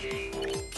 game.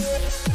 Yeah.